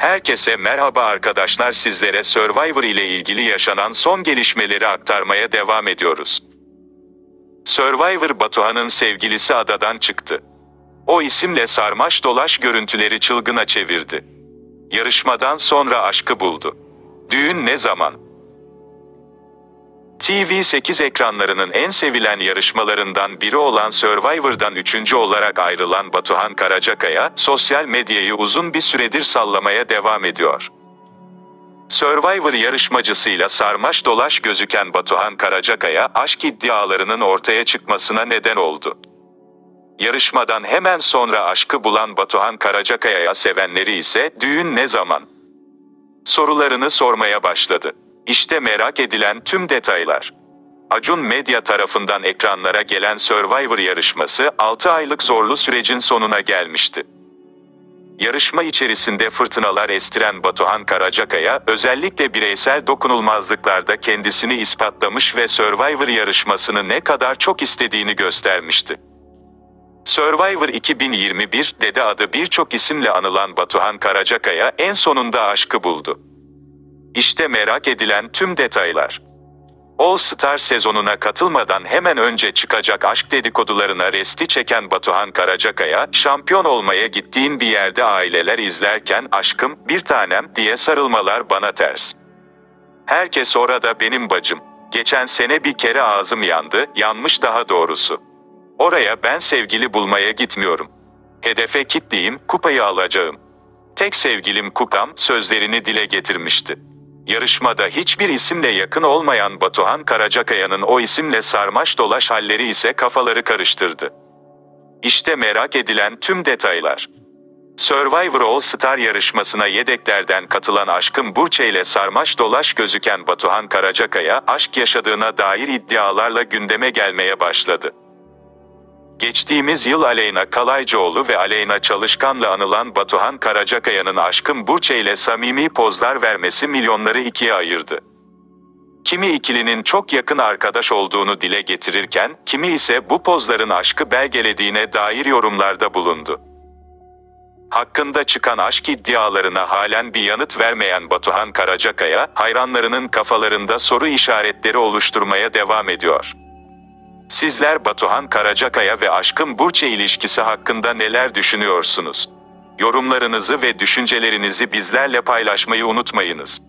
Herkese merhaba arkadaşlar sizlere Survivor ile ilgili yaşanan son gelişmeleri aktarmaya devam ediyoruz. Survivor Batuhan'ın sevgilisi adadan çıktı. O isimle sarmaş dolaş görüntüleri çılgına çevirdi. Yarışmadan sonra aşkı buldu. Düğün ne zaman? TV8 ekranlarının en sevilen yarışmalarından biri olan Survivor'dan üçüncü olarak ayrılan Batuhan Karacakaya, sosyal medyayı uzun bir süredir sallamaya devam ediyor. Survivor yarışmacısıyla sarmaş dolaş gözüken Batuhan Karacakaya, aşk iddialarının ortaya çıkmasına neden oldu. Yarışmadan hemen sonra aşkı bulan Batuhan Karacakaya'ya sevenleri ise düğün ne zaman? Sorularını sormaya başladı. İşte merak edilen tüm detaylar. Acun Medya tarafından ekranlara gelen Survivor yarışması 6 aylık zorlu sürecin sonuna gelmişti. Yarışma içerisinde fırtınalar estiren Batuhan Karacakaya, özellikle bireysel dokunulmazlıklarda kendisini ispatlamış ve Survivor yarışmasını ne kadar çok istediğini göstermişti. Survivor 2021 dede adı birçok isimle anılan Batuhan Karacakaya en sonunda aşkı buldu. İşte merak edilen tüm detaylar. All Star sezonuna katılmadan hemen önce çıkacak aşk dedikodularına resti çeken Batuhan Karacakaya, şampiyon olmaya gittiğin bir yerde aileler izlerken aşkım, bir tanem diye sarılmalar bana ters. Herkes orada benim bacım. Geçen sene bir kere ağzım yandı, yanmış daha doğrusu. Oraya ben sevgili bulmaya gitmiyorum. Hedefe kitleyim, kupayı alacağım. Tek sevgilim kupam sözlerini dile getirmişti. Yarışmada hiçbir isimle yakın olmayan Batuhan Karacakaya'nın o isimle sarmaş dolaş halleri ise kafaları karıştırdı. İşte merak edilen tüm detaylar. Survivor All Star yarışmasına yedeklerden katılan Aşkın Burçe ile sarmaş dolaş gözüken Batuhan Karacakaya, aşk yaşadığına dair iddialarla gündeme gelmeye başladı. Geçtiğimiz yıl Aleyna Kalaycıoğlu ve Aleyna Çalışkan'la anılan Batuhan Karacakaya'nın Aşkın Burçe ile samimi pozlar vermesi milyonları ikiye ayırdı. Kimi ikilinin çok yakın arkadaş olduğunu dile getirirken, kimi ise bu pozların aşkı belgelediğine dair yorumlarda bulundu. Hakkında çıkan aşk iddialarına halen bir yanıt vermeyen Batuhan Karacakaya, hayranlarının kafalarında soru işaretleri oluşturmaya devam ediyor. Sizler Batuhan Karacakaya ve Aşkın Burçe ilişkisi hakkında neler düşünüyorsunuz? Yorumlarınızı ve düşüncelerinizi bizlerle paylaşmayı unutmayınız.